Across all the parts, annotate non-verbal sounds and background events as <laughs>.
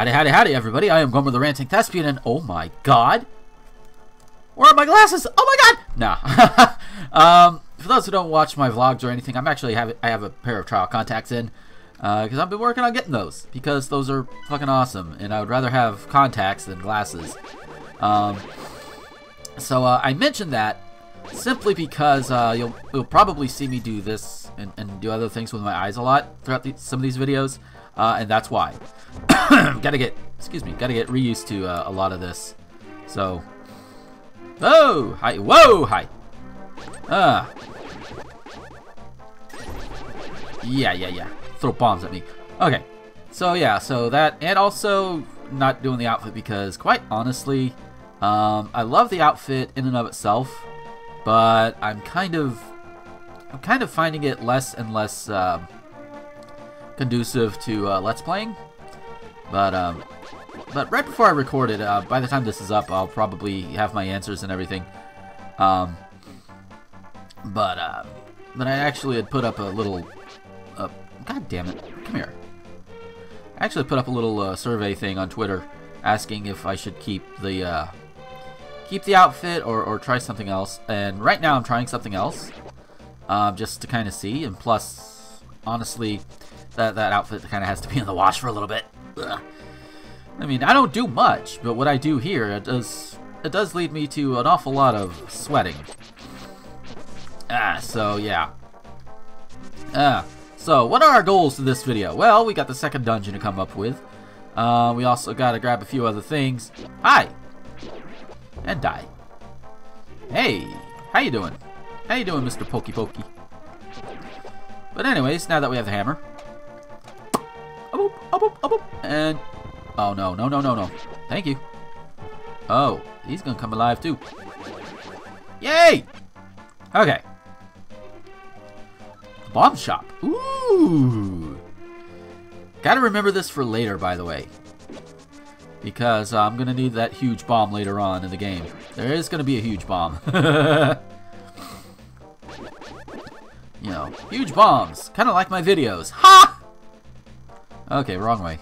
Howdy, howdy, howdy, everybody. I am Gomer the Ranting Thespian, and oh my god. Where are my glasses? Oh my god! Nah. <laughs> um, for those who don't watch my vlogs or anything, I'm actually have I have a pair of trial contacts in because uh, I've been working on getting those because those are fucking awesome, and I would rather have contacts than glasses. Um, so uh, I mentioned that simply because uh, you'll you'll probably see me do this and, and do other things with my eyes a lot throughout the, some of these videos, uh, and that's why. <coughs> gotta get excuse me, gotta get reused to uh, a lot of this. So, oh hi, whoa hi, ah, yeah yeah yeah, throw bombs at me. Okay, so yeah, so that and also not doing the outfit because quite honestly, um, I love the outfit in and of itself but I'm kind of I'm kind of finding it less and less uh, conducive to uh, Let's Playing. But um, but right before I record it, uh, by the time this is up, I'll probably have my answers and everything. Um, but uh, but I actually had put up a little. Uh, God damn it! Come here. I actually put up a little uh, survey thing on Twitter asking if I should keep the uh, keep the outfit or, or try something else. And right now I'm trying something else. Um, just to kind of see. And plus, honestly, that, that outfit kind of has to be in the wash for a little bit. Ugh. I mean, I don't do much, but what I do here, it does, it does lead me to an awful lot of sweating. Ah, so yeah. Ah, so what are our goals for this video? Well, we got the second dungeon to come up with. Uh, we also got to grab a few other things. Hi! and die. Hey, how you doing? How you doing, Mr. Pokey Pokey? But anyways, now that we have the hammer, and oh no, no, no, no, no! Thank you. Oh, he's gonna come alive too. Yay! Okay. Bomb shop. Ooh. Gotta remember this for later, by the way because uh, I'm to need that huge bomb later on in the game. There is to be a huge bomb. <laughs> you know, huge bombs, kind of like my videos. Ha! Okay, wrong way.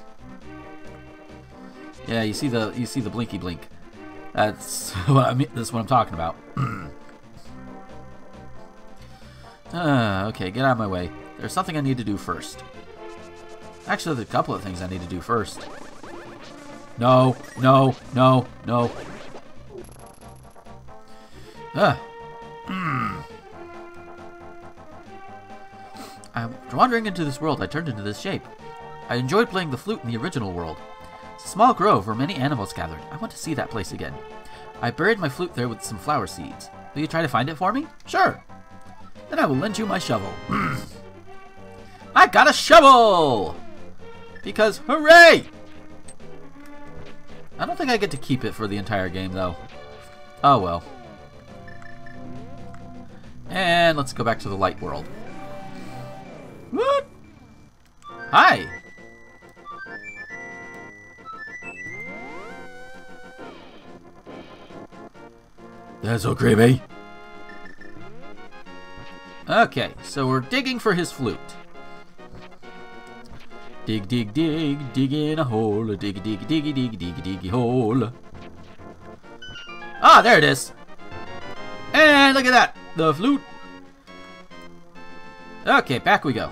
Yeah, you see the you see the blinky blink. That's <laughs> what I mean. That's what I'm talking about. <clears throat> uh, okay, get out of my way. There's something I need to do first. Actually, there's a couple of things I need to do first. No, no, no, no. Mm. I'm wandering into this world I turned into this shape. I enjoyed playing the flute in the original world. It's a small grove where many animals gathered. I want to see that place again. I buried my flute there with some flower seeds. Will you try to find it for me? Sure. Then I will lend you my shovel. <clears throat> I got a shovel! Because hooray! I don't think I get to keep it for the entire game, though. Oh, well. And let's go back to the light world. What? Hi! That's so creepy. Okay, so we're digging for his flute. Dig, dig, dig, dig in a hole. Dig, dig, dig, dig, dig, dig, hole. Ah, there it is. And look at that. The flute. Okay, back we go.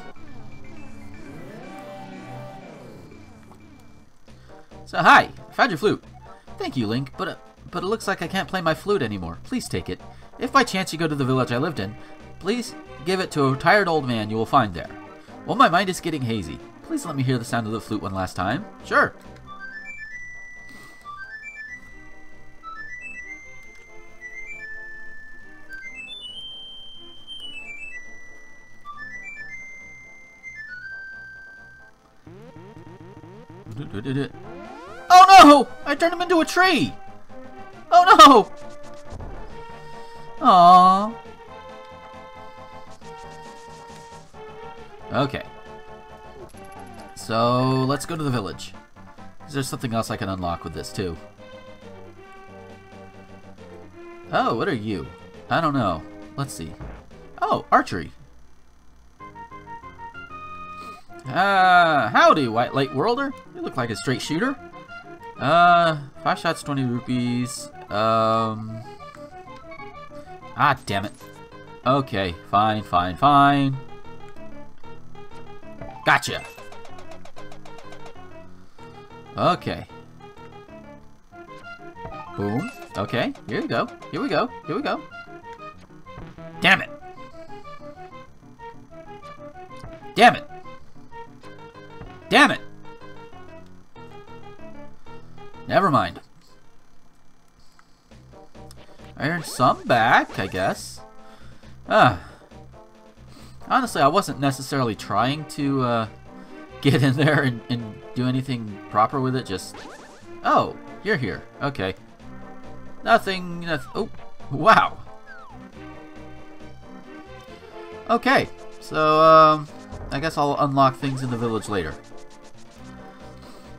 So, hi. Found your flute. Thank you, Link, but, uh, but it looks like I can't play my flute anymore. Please take it. If by chance you go to the village I lived in, please give it to a tired old man you will find there. Well, my mind is getting hazy. Please let me hear the sound of the flute one last time. Sure. <laughs> Oh no! I turned him into a tree! Oh no! Aww. Okay. So, let's go to the village. Is there something else I can unlock with this, too. Oh, what are you? I don't know. Let's see. Oh, archery. Uh, howdy, White Light Worlder. You look like a straight shooter. Uh, five shots, 20 rupees. Um. Ah, damn it. Okay, fine, fine, fine. Gotcha. Okay. Boom. Okay, here we go. Here we go. Here we go. Damn it. Damn it. Damn it. Never mind. I earned some back, I guess. Ah. Honestly, I wasn't necessarily trying to uh, <laughs> get in there and, and do anything proper with it. Just, oh, you're here. Okay. Nothing. nothing oh, wow. Okay, so um, I guess I'll unlock things in the village later.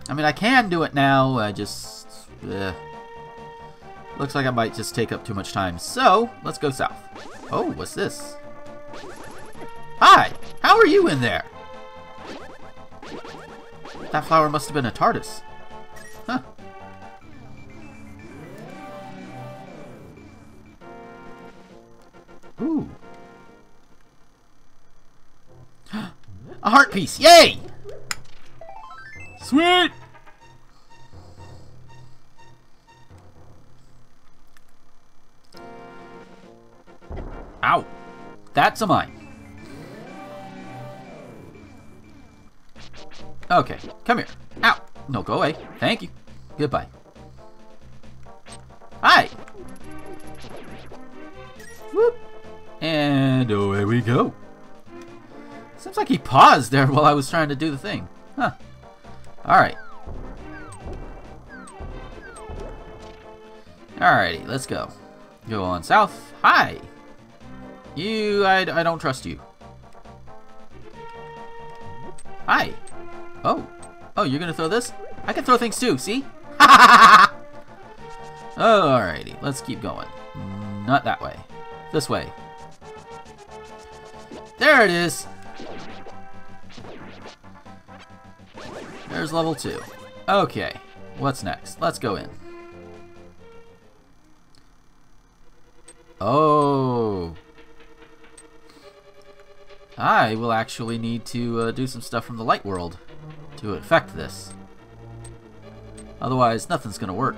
I mean, I can do it now. I just uh, looks like I might just take up too much time. So let's go south. Oh, what's this? Hi, how are you in there? That flower must have been a TARDIS. Huh. Ooh. <gasps> A heart piece! Yay! Sweet! That's a mine. Okay, come here. Ow! No, go away. Thank you. Goodbye. Hi! Whoop! And away we go. Seems like he paused there <laughs> while I was trying to do the thing. Huh. Alright. Alrighty, let's go. Go on south. Hi! You, I, I don't trust you. Hi! Oh. Oh, you're gonna throw this? I can throw things too, see? <laughs> Alrighty, let's keep going. Not that way. This way. There it is! There's level 2. Okay, what's next? Let's go in. Oh. I will actually need to uh, do some stuff from the light world to affect this. Otherwise, nothing's gonna work.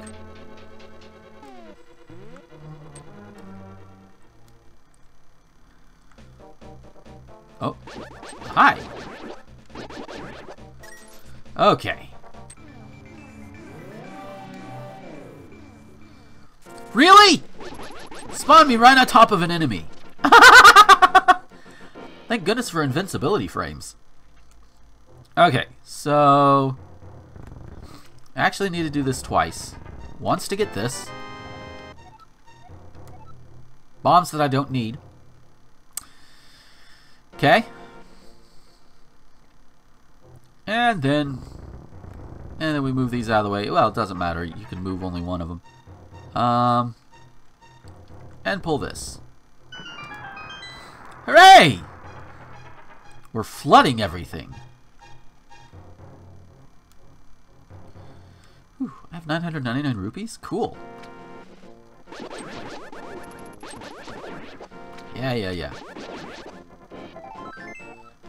Oh. Hi! Okay. Really? Spawn me right on top of an enemy. <laughs> Thank goodness for invincibility frames. Okay, so... I actually need to do this twice. Once to get this. Bombs that I don't need. Okay. And then... And then we move these out of the way. Well, it doesn't matter. You can move only one of them. Um... And pull this. Hooray! We're flooding everything. Whew, I have 999 rupees? Cool. Yeah, yeah, yeah.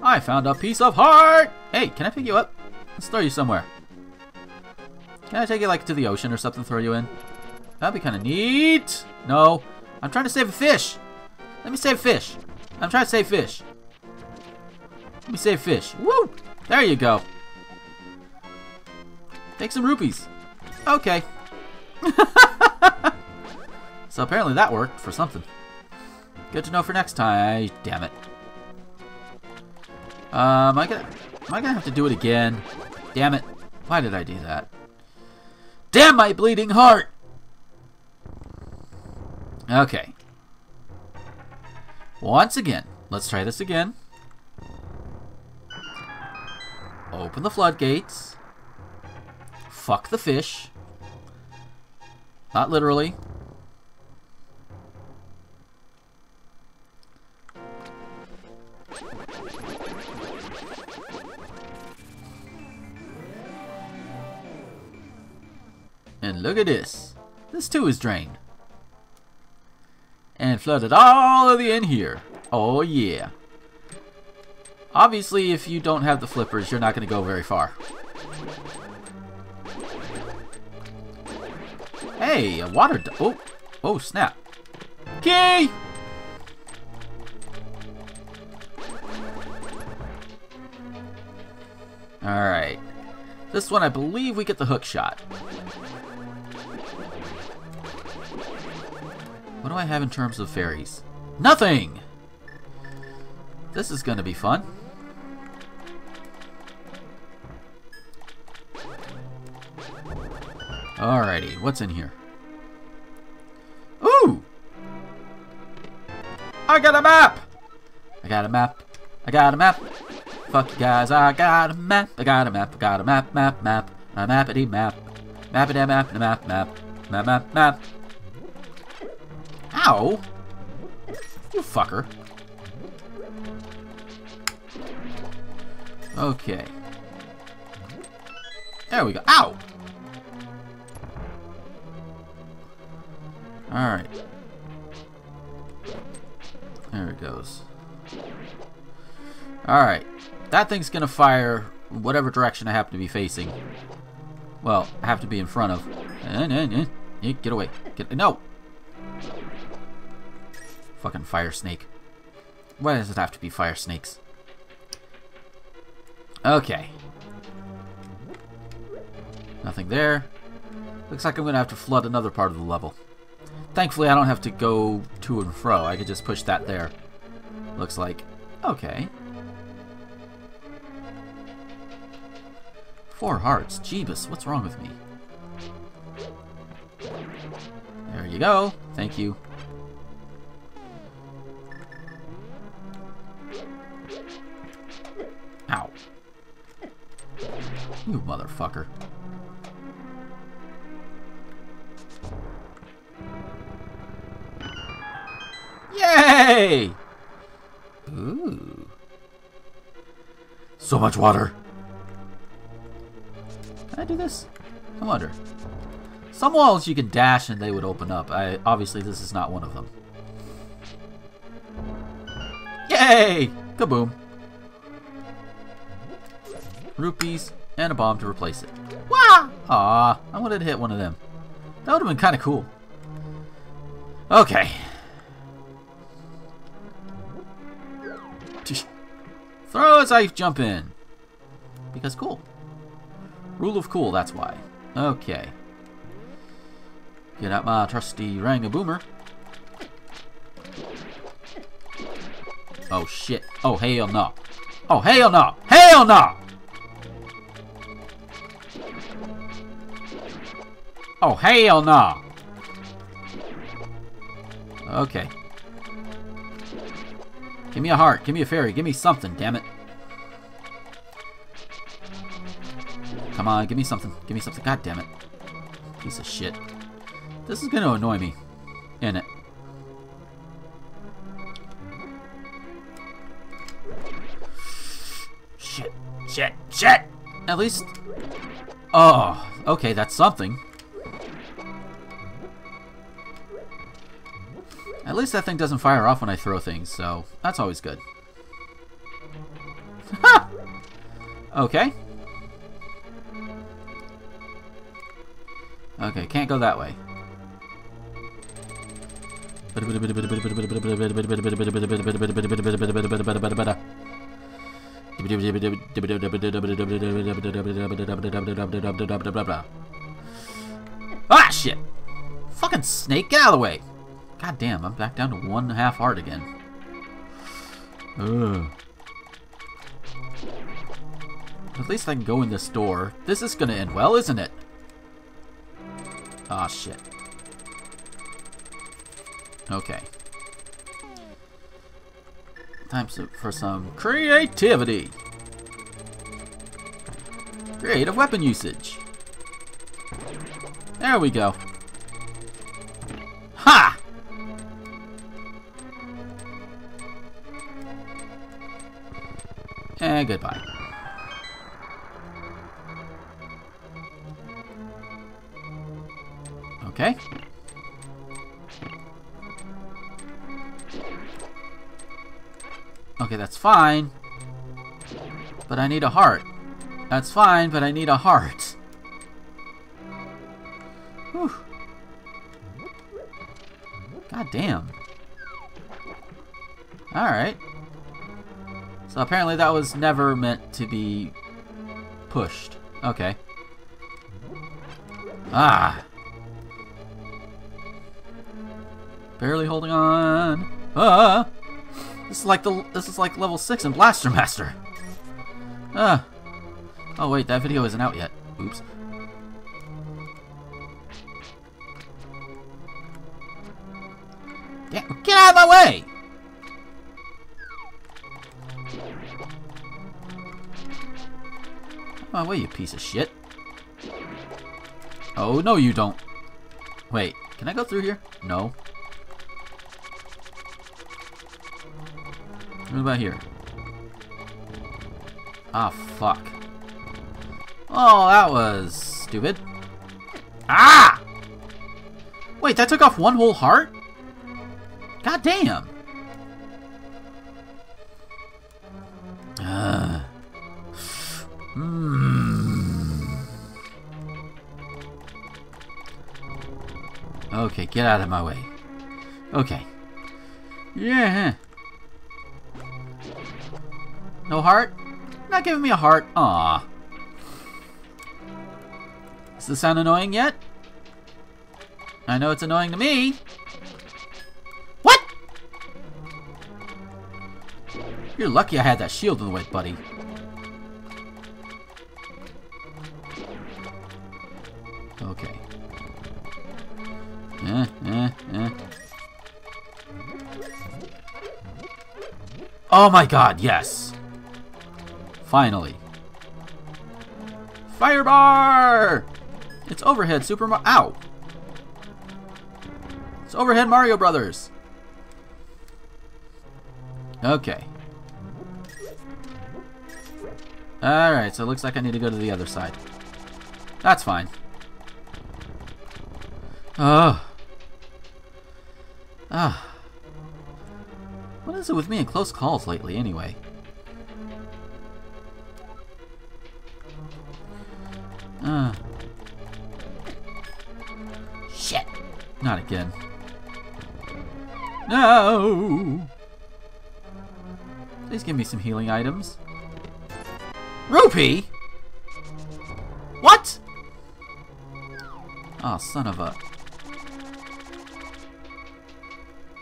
I found a piece of heart! Hey, can I pick you up? Let's throw you somewhere. Can I take you, like, to the ocean or something, throw you in? That'd be kind of neat. No. I'm trying to save a fish. Let me save fish. I'm trying to save fish. Let me save fish. Woo! There you go. Take some rupees. Okay. <laughs> so apparently that worked for something. Good to know for next time. Damn it. Um, I gonna, am I gonna have to do it again? Damn it. Why did I do that? Damn my bleeding heart! Okay. Once again, let's try this again. Open the floodgates. Fuck the fish. Not literally. And look at this. This too is drained. And flooded all of the in here. Oh yeah. Obviously, if you don't have the flippers, you're not going to go very far. Hey, a water... Oh, oh, snap. Key! Alright. This one, I believe we get the hook shot. What do I have in terms of fairies? Nothing! This is gonna be fun. Alrighty, what's in here? Ooh! I got a map! I got a map. I got a map. Fuck you guys, I got a map. I got a map. I got a map, map, map. A mappity map. Mappity map, map, map. Map, map, map. Ow! You fucker. Okay. There we go. Ow! Alright. There it goes. Alright. That thing's gonna fire whatever direction I happen to be facing. Well, I have to be in front of. Eh, eh, eh, get away. Get No! Fucking fire snake. Why does it have to be fire snakes? Okay. Nothing there. Looks like I'm going to have to flood another part of the level. Thankfully, I don't have to go to and fro. I could just push that there. Looks like. Okay. Four hearts. Jeebus, what's wrong with me? There you go. Thank you. Ow. You motherfucker. Yay! Ooh. So much water. Can I do this? I wonder. Some walls you can dash and they would open up. I Obviously, this is not one of them. Yay! Kaboom. Rupees and a bomb to replace it. Wah! Aw, I wanted to hit one of them. That would have been kind of cool. Okay. I jump in. Because cool. Rule of cool, that's why. Okay. Get out my trusty Rang-a-Boomer. Oh shit. Oh hell no. Oh hell no. Hell no! Oh hell no! Okay. Give me a heart. Give me a fairy. Give me something, damn it. Come on, give me something. Give me something. God damn it. Piece of shit. This is going to annoy me. In it. Shit. Shit. Shit! At least... Oh, okay, that's something. At least that thing doesn't fire off when I throw things, so that's always good. Ha! <laughs> okay. Okay, can't go that way. Ah, shit! Fucking snake, get out of the way! God damn, I'm back down to one half heart again. Ugh. At least I can go in this door. This is gonna end well, isn't it? Aw, oh, shit. Okay. Time for some creativity. Creative weapon usage. There we go. Ha! And goodbye. Fine. But I need a heart. That's fine, but I need a heart. Whew. God damn. Alright. So apparently that was never meant to be pushed. Okay. Ah. Barely holding on. Ah. This is like the this is like level 6 in Blaster Master. Ah. Oh wait, that video isn't out yet. Oops. Get out of my way! Oh, wait, you piece of shit. Oh, no you don't. Wait, can I go through here? No. What about here? Ah, fuck. Oh, that was stupid. Ah! Wait, that took off one whole heart? God damn. Uh. Mm. Okay, get out of my way. Okay. Yeah. No heart? Not giving me a heart. Aw. Does this sound annoying yet? I know it's annoying to me. What? You're lucky I had that shield in the way, buddy. Okay. Eh, eh, eh. Oh my god, yes! Finally. Fire bar! It's overhead Super Mario. Ow! It's overhead Mario Brothers. Okay. Alright, so it looks like I need to go to the other side. That's fine. Oh. Ah. What is it with me in close calls lately, anyway? Ah. Shit. Not again. No! Please give me some healing items. Rupee? What? Oh, son of a...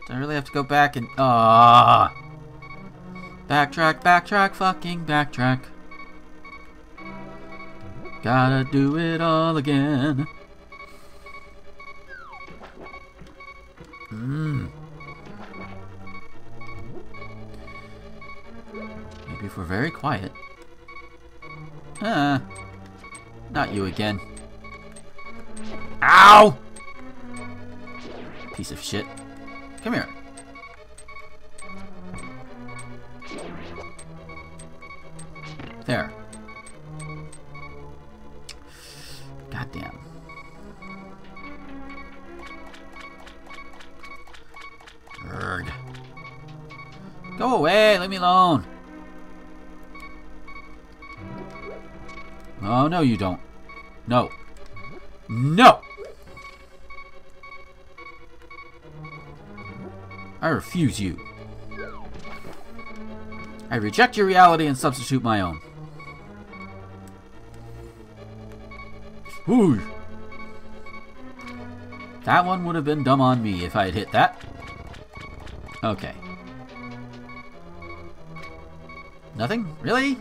Do I really have to go back and... Ah! Backtrack, backtrack, fucking backtrack. Gotta do it all again. Mmm. Maybe if we're very quiet. Ah. Not you again. Ow! Piece of shit. Come here. There. Alone. Oh, no you don't. No. No! I refuse you. I reject your reality and substitute my own. Ooh. That one would have been dumb on me if I had hit that. Okay. Nothing? Really?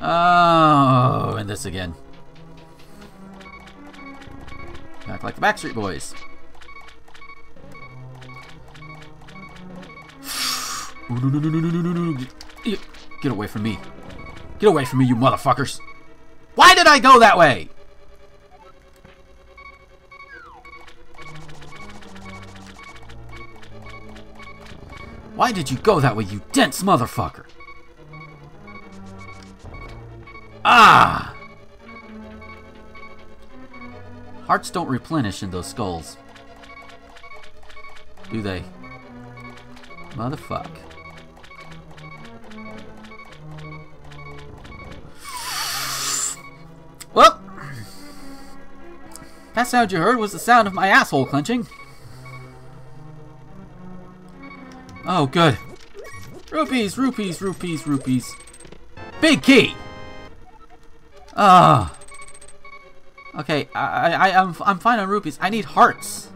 Oh, and this again. Act like the Backstreet Boys. <sighs> get away from me. Get away from me, you motherfuckers. Why did I go that way? Why did you go that way, you dense motherfucker? Ah! Hearts don't replenish in those skulls. Do they? Motherfuck. Well, that sound you heard was the sound of my asshole clenching. Oh, good. Rupees, rupees, rupees, rupees. Big key! Ah. Okay, I, I, I'm, I'm fine on rupees. I need hearts.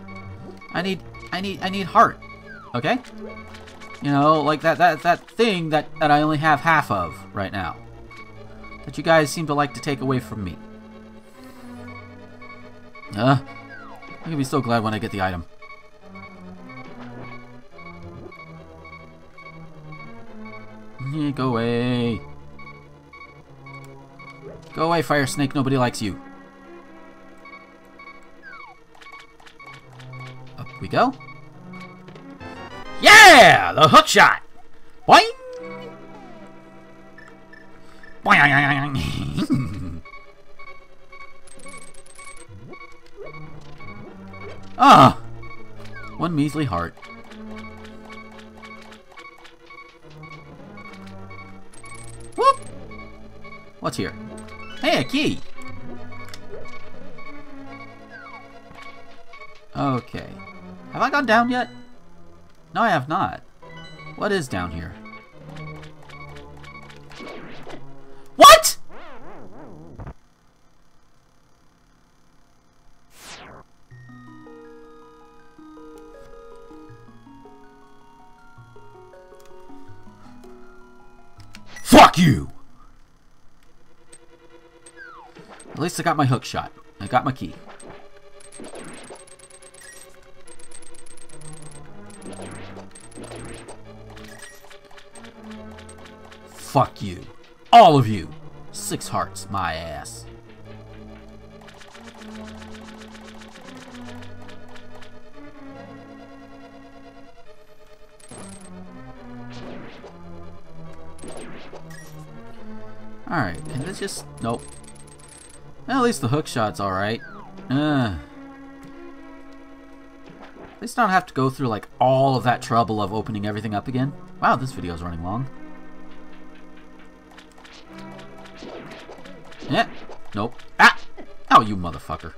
I need, I need, I need heart. Okay? You know, like that, that, that thing that, that I only have half of right now. That you guys seem to like to take away from me. Uh, I'm gonna be so glad when I get the item. Yeah, go away. Go away, Fire Snake. Nobody likes you. Up we go. Yeah! The hook shot! Boing! Boing! <laughs> ah! One measly heart. Whoop! What's here? Hey, a key! Okay. Have I gone down yet? No, I have not. What is down here? Least I got my hook shot. I got my key. Fuck you. All of you. Six hearts, my ass. Alright, can this just... Nope. Well, at least the hook shot's alright. Uh, at least I don't have to go through like all of that trouble of opening everything up again. Wow, this video's running long. Yeah. Nope. Ah! Oh, you motherfucker.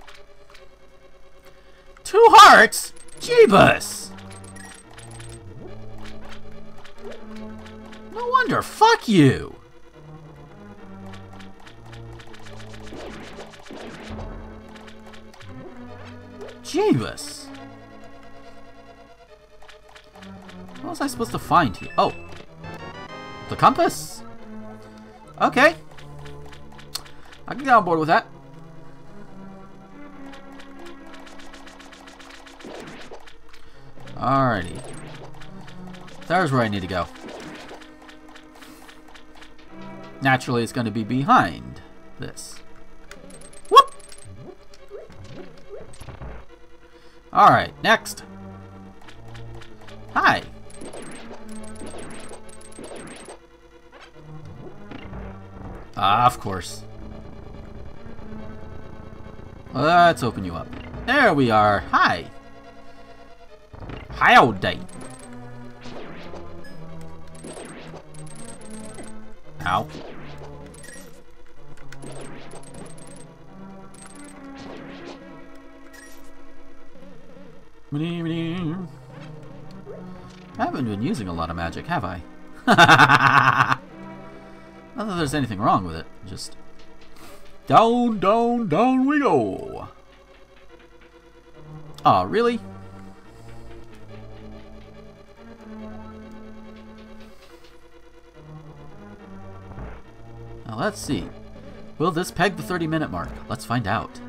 Two hearts? Jeebus! No wonder. Fuck you! Jeebus! What was I supposed to find here? Oh. The compass? Okay. I can get on board with that. Alrighty. There's where I need to go. Naturally, it's going to be behind this. Alright, next. Hi. Ah, of course. Let's open you up. There we are. Hi. Howdy. Ow. I haven't been using a lot of magic, have I? <laughs> Not that there's anything wrong with it, just... Down, down, down we go! Aw, oh, really? Now let's see. Will this peg the 30 minute mark? Let's find out.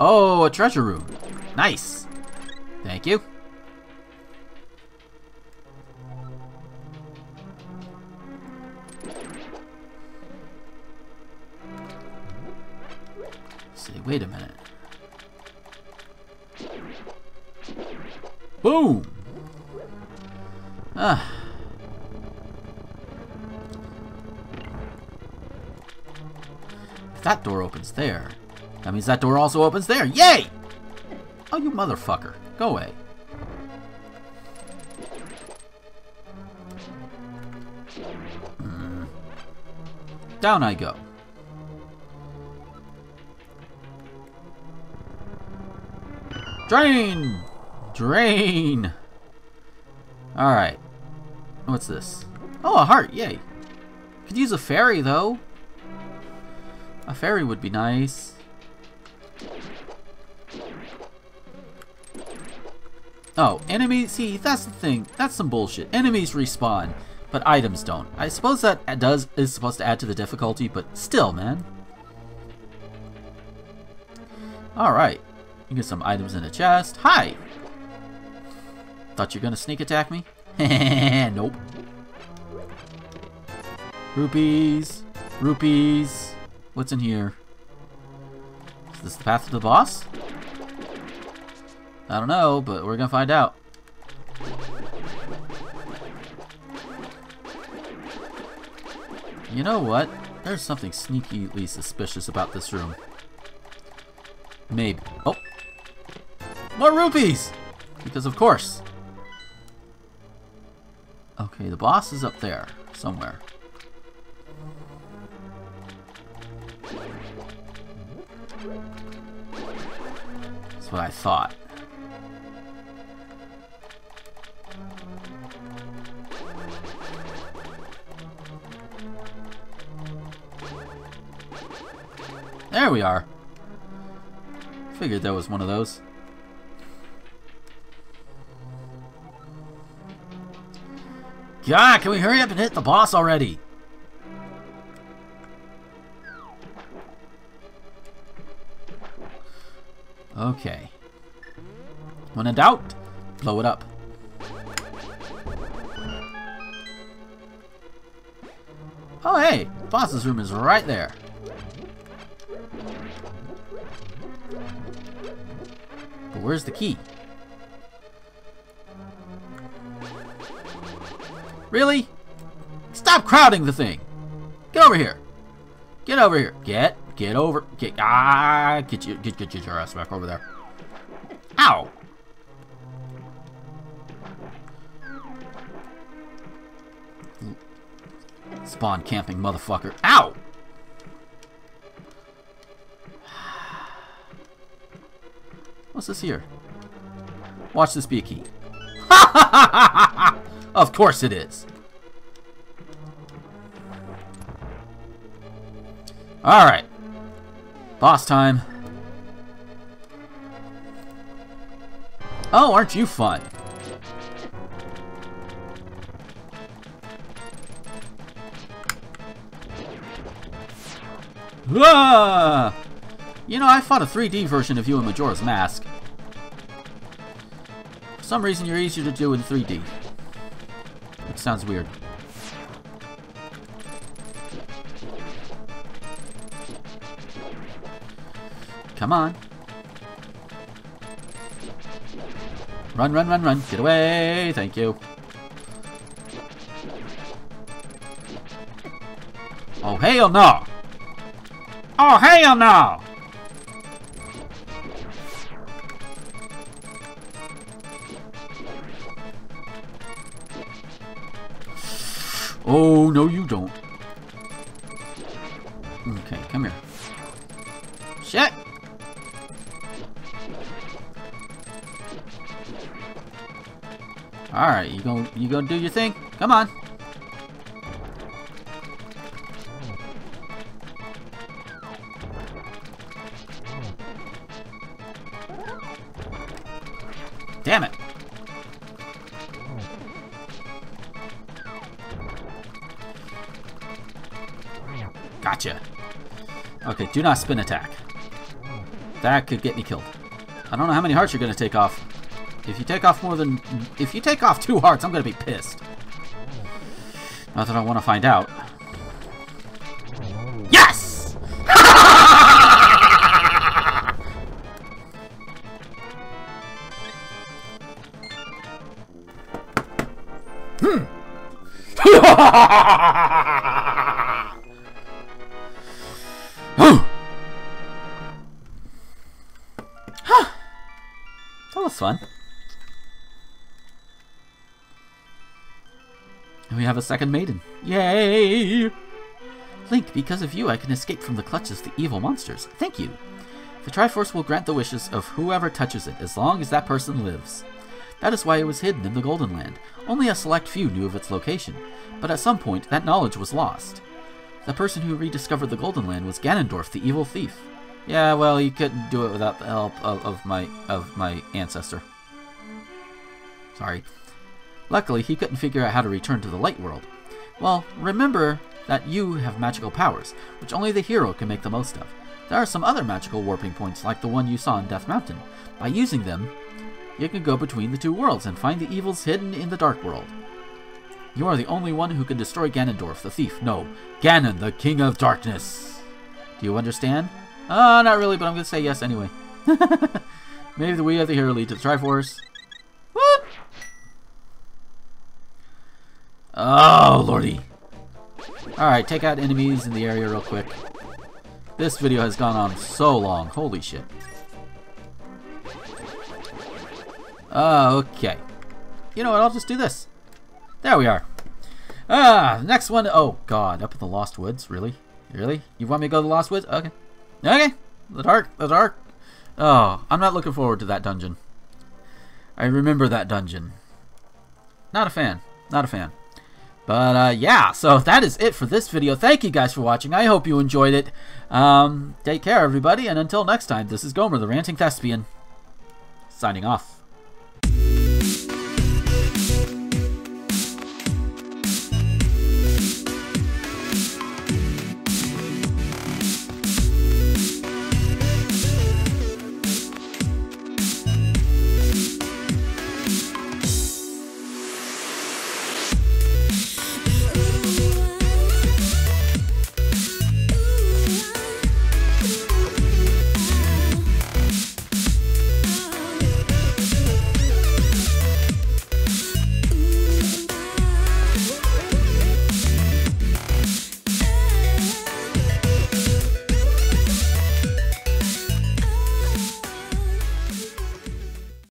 Oh, a treasure room. Nice. Thank you. That door also opens there. Yay! Oh, you motherfucker. Go away. Hmm. Down I go. Drain! Drain! Alright. What's this? Oh, a heart, yay. Could use a fairy, though. A fairy would be nice. Oh, enemies, see, that's the thing. That's some bullshit. Enemies respawn, but items don't. I suppose that does is supposed to add to the difficulty, but still, man. Alright. You get some items in a chest. Hi! Thought you were gonna sneak attack me? <laughs> nope. Rupees. Rupees. What's in here? Is this the path to the boss? I don't know, but we're gonna find out. You know what? There's something sneakily suspicious about this room. Maybe. Oh! More rupees! Because of course. Okay, the boss is up there, somewhere. That's what I thought. There we are. Figured that was one of those. God, can we hurry up and hit the boss already? Okay. When in doubt, blow it up. Oh hey, boss's room is right there. Where's the key? Really? Stop crowding the thing. Get over here. Get over here. Get, get over, get, ah, get you, get, get your ass back over there. Ow. Spawn camping motherfucker. Ow! What's this here? Watch this be a key. <laughs> of course it is. Alright. Boss time. Oh, aren't you fun? Ah! You know, I fought a 3D version of you in Majora's Mask. Some reason, you're easier to do in 3D. Which sounds weird. Come on. Run, run, run, run. Get away. Thank you. Oh, hell no! Oh, hell! No you gonna, do your thing? Come on. Damn it. Gotcha. Okay, do not spin attack. That could get me killed. I don't know how many hearts you're going to take off. If you take off more than... If you take off two hearts, I'm going to be pissed. Not that I want to find out. Yes! hmm. <laughs> That was fun. Have a second maiden. Yay! Link, because of you, I can escape from the clutches of the evil monsters. Thank you. The Triforce will grant the wishes of whoever touches it, as long as that person lives. That is why it was hidden in the Golden Land. Only a select few knew of its location, but at some point that knowledge was lost. The person who rediscovered the Golden Land was Ganondorf, the evil thief. Yeah, well, he couldn't do it without the help of, of my of my ancestor. Sorry. Luckily, he couldn't figure out how to return to the light world. Well, remember that you have magical powers, which only the hero can make the most of. There are some other magical warping points like the one you saw in Death Mountain. By using them, you can go between the two worlds and find the evils hidden in the Dark World. You are the only one who can destroy Ganondorf, the thief. No, Ganon, the King of Darkness. Do you understand? Uh, not really, but I'm going to say yes anyway. <laughs> Maybe the we of the hero lead to the Triforce. What? Oh, lordy. Alright, take out enemies in the area real quick. This video has gone on so long. Holy shit. Uh, okay. You know what, I'll just do this. There we are. Ah, next one. Oh, God. Up in the Lost Woods? Really? Really? You want me to go to the Lost Woods? Okay. Okay. The dark. The dark. Oh, I'm not looking forward to that dungeon. I remember that dungeon. Not a fan. Not a fan. But uh, yeah, so that is it for this video. Thank you guys for watching. I hope you enjoyed it. Um, take care, everybody, and until next time, this is Gomer, the Ranting Thespian, signing off.